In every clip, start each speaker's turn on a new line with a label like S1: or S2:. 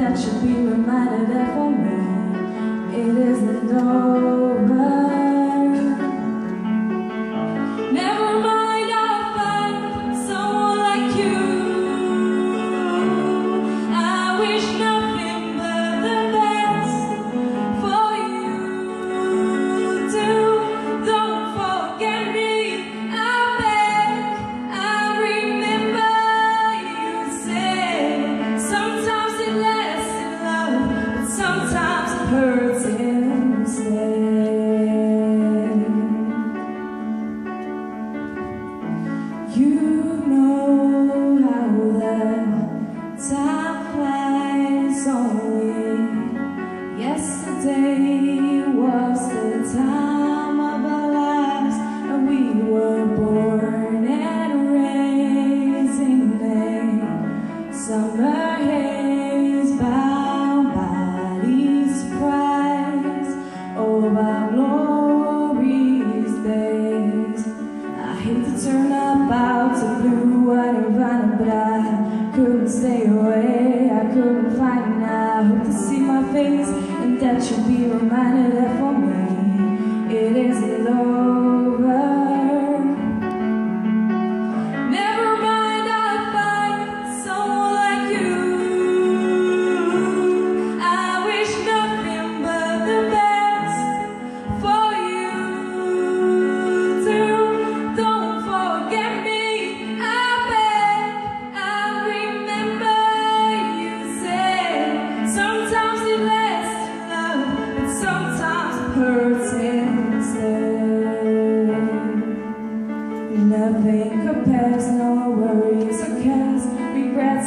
S1: that should be reminded of for me. couldn't find I hope to see my face And that you'll be reminded that for me It isn't over.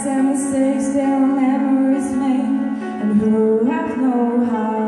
S1: and mistakes their memories made. And who have no heart